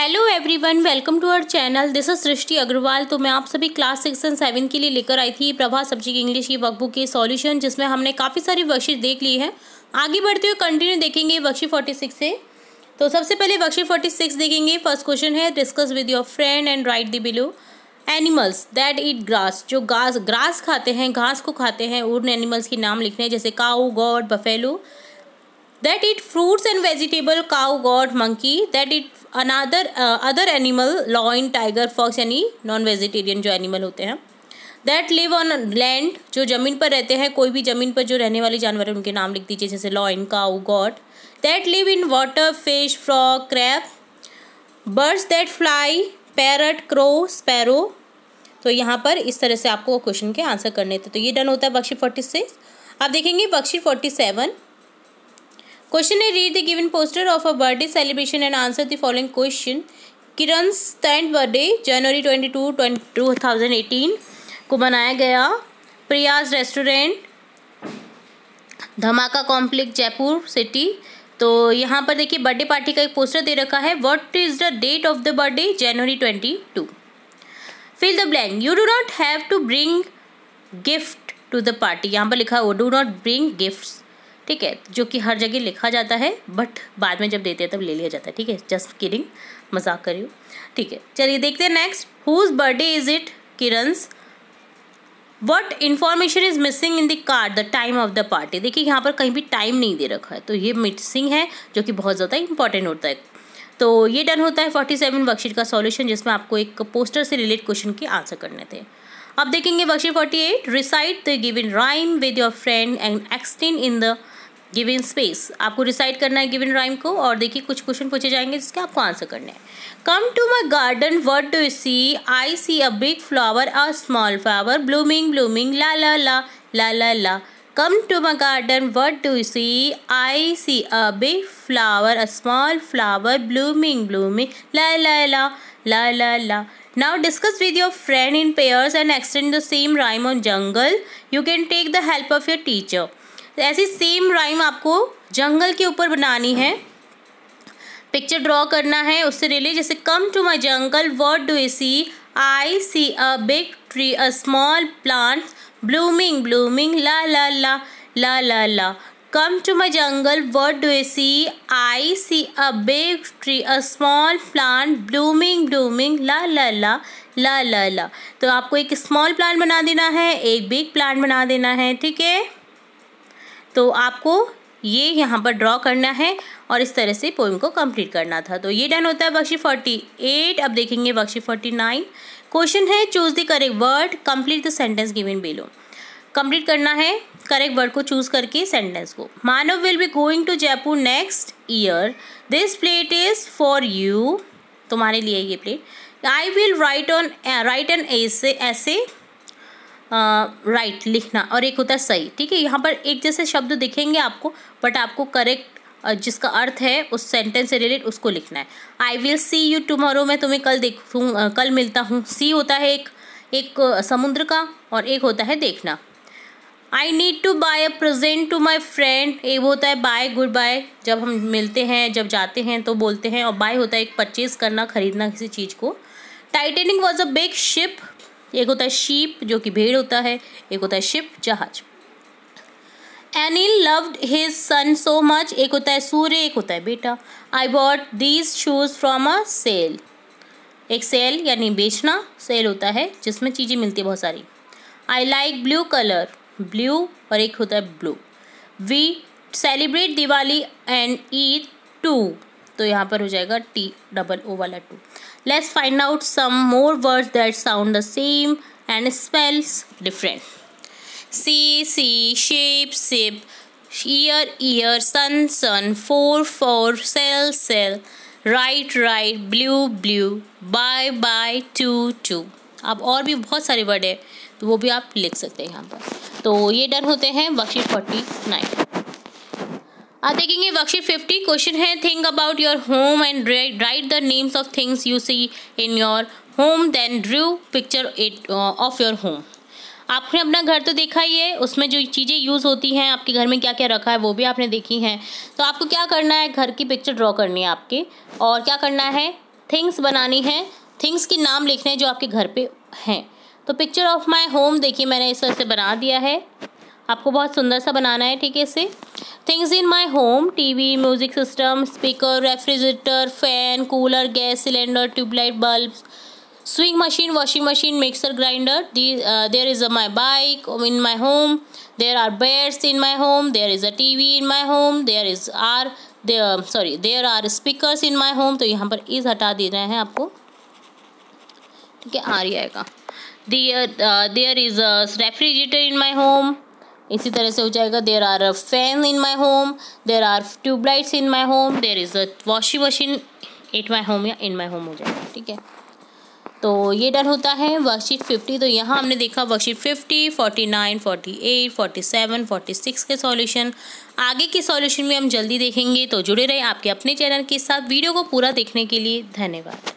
Hello everyone welcome to our channel this is Srishti Agarwal तो मैं आप सभी क्लास सिक्स एंड सेवन के लिए लेकर आई थी प्रभा सब्ज़ी की इंग्लिश की वर्कबुक के सॉल्यूशन जिसमें हमने काफ़ी सारी वर्कशीट देख ली है। आगे बढ़ते हुए कंटिन्यू देखेंगे वर्कशीट फोर्टी सिक्स से। तो सबसे पहले वर्कशीट फोर्टी सिक्स देखेंगे। फ़र्स्ट क्वेश्चन है discuss with your friend and write the below animals that eat grass जो घास ग्रास खाते हैं, घास को खाते हैं, उन एनिमल्स के नाम लिखने जैसे cow goat buffalo that eat fruits and vegetable cow goat monkey that eat another uh, other animal lion tiger fox यानी नॉन वेजिटेरियन जो एनिमल होते हैं दैट लिव ऑन लैंड जो ज़मीन पर रहते हैं कोई भी ज़मीन पर जो रहने वाले जानवर है उनके नाम लिख दीजिए जैसे lion cow goat that live in water fish frog crab birds that fly parrot crow sparrow तो यहाँ पर इस तरह से आपको क्वेश्चन के आंसर करने थे तो ये डन होता है बख्शी फोर्टी सिक्स आप देखेंगे Bakshi forty seven Question A Read the given poster of a birthday celebration and answer the following question. Kiran's tenth birthday January twenty two two thousand eighteen को मनाया गया Priya's restaurant Dhamaka complex Jaipur city तो यहाँ पर देखिए birthday party का एक poster दे रखा है। What is the date of the birthday January twenty two fill the blank you do not have to bring gift to the party यहाँ पर लिखा है डू नॉट ब्रिंग गिफ्ट्स ठीक है, जो कि हर जगह लिखा जाता है बट बाद में जब देते हैं तब ले लिया जाता है, ठीक है? जस्ट किडिंग मज़ाक करियो ठीक है, चलिए देखते हैं next whose birthday is it Kiran's what information is missing in the card the time of the party देखिए, यहाँ पर कहीं भी टाइम नहीं दे रखा है तो ये मिसिंग है, जो कि बहुत ज़्यादा इंपॉर्टेंट होता है। तो ये डन होता है फोर्टी सेवन वर्कशीट का सॉल्यूशन जिसमें आपको एक पोस्टर से रिलेटेड क्वेश्चन के आंसर करने थे। अब देखेंगे worksheet forty eight recite the given rhyme with your friend and extend in the given space आपको डिसाइड करना है गिवन राइम को और देखिए कुछ क्वेश्चन पूछे जाएँगे जिसके आपको आंसर करने हैं। Come to my garden what do see I see a big flower a small flower blooming blooming la la la la la la come to my garden what do you see I see a big flower a small flower blooming blooming la la la la la la Now discuss with your friend in pairs and extend the same rhyme on jungle. You can take the help of your teacher. तो ऐसी same rhyme आपको जंगल के ऊपर बनानी है। Picture draw करना है उससे रिले जैसे come to my jungle what do you see I see a big tree a small plant blooming blooming la la la la la la come to my jungle what do you see I see a big tree a small plant blooming blooming la la la la la la तो आपको एक small plant बना देना है, एक big plant बना देना है, ठीक है? तो आपको ये यहाँ पर ड्रॉ करना है और इस तरह से पोइम को कंप्लीट करना था। तो ये डन होता है बख्शी फोर्टी एट अब देखेंगे बख्शी फोर्टी नाइन क्वेश्चन है choose the correct word complete the sentence given below complete करना है करेक्ट वर्ड को चूज़ करके सेंटेंस को। Manav will be going to Jaipur next year this plate is for you तुम्हारे लिए ये plate I will write on write an ऐसे ऐसे राइट लिखना, और एक होता है सही, ठीक है? यहाँ पर एक जैसे शब्द दिखेंगे आपको बट आपको करेक्ट जिसका अर्थ है, उस सेंटेंस से रिलेटेड उसको लिखना है। I will see you tomorrow मैं तुम्हें कल देखूँ कल मिलता हूँ। सी होता है एक एक समुद्र का, और एक होता है देखना। I need to buy a present to my friend एक होता है बाय गुड बाय जब हम मिलते हैं, जब जाते हैं तो बोलते हैं, और बाय होता है एक परचेज करना, खरीदना किसी चीज़ को। Titanic was a big ship एक होता है शीप जो कि भेड़ होता है, एक होता है शिप जहाज़। Anil loved his son so much एक होता है सूर्य, एक होता है बेटा। I bought these shoes from a sale एक सेल यानी बेचना सेल होता है, जिसमें चीज़ें मिलती है बहुत सारी। I like blue colour blue और एक होता है blue we celebrate Diwali and Eid too तो यहाँ पर हो जाएगा टी डबल ओ वाला too let's find out some more words that sound the same and spells different sea see shape shape ear year sun son four for sale sail right write blue blew bye by two too अब और भी बहुत सारे word है तो वो भी आप लिख सकते हैं यहाँ पर. तो ये डन होते हैं बक्शी फोर्टी नाइन आप देखेंगे वर्कशीट फिफ्टी क्वेश्चन है think about your home and write the names of things you see in your home then drew picture it of your home आपने अपना घर तो देखा ही है, उसमें जो चीज़ें यूज़ होती हैं, आपके घर में क्या क्या रखा है, वो भी आपने देखी हैं। तो आपको क्या करना है, घर की पिक्चर ड्रॉ करनी है आपके, और क्या करना है थिंग्स बनानी है थिंग्स के नाम लिखने जो आपके घर पे हैं। तो पिक्चर ऑफ़ माई होम देखिए मैंने इस तरह से बना दिया है। आपको बहुत सुंदर सा बनाना है, ठीक है, इसे। Things in my home TV music system speaker refrigerator fan cooler gas cylinder tubelight bulb swing machine washing machine mixer grinder there is a my bike in my home there are beds in my home there is a T V in my home there is are sorry there are speakers in my home तो यहाँ पर is हटा दे रहे हैं आपको। ठीक है, आ रही आएगा। There is a refrigerator in my home इसी तरह से हो जाएगा। There are a fan in my home there are tubelights in my home there is a washing machine at my home या इन माई होम हो जाएगा, ठीक है? तो ये डन होता है वर्कशीट फिफ्टी तो यहाँ हमने देखा worksheet fifty forty nine forty eight forty seven forty six के सॉल्यूशन आगे के सॉल्यूशन में हम जल्दी देखेंगे। तो जुड़े रहे आपके अपने चैनल के साथ। वीडियो को पूरा देखने के लिए धन्यवाद।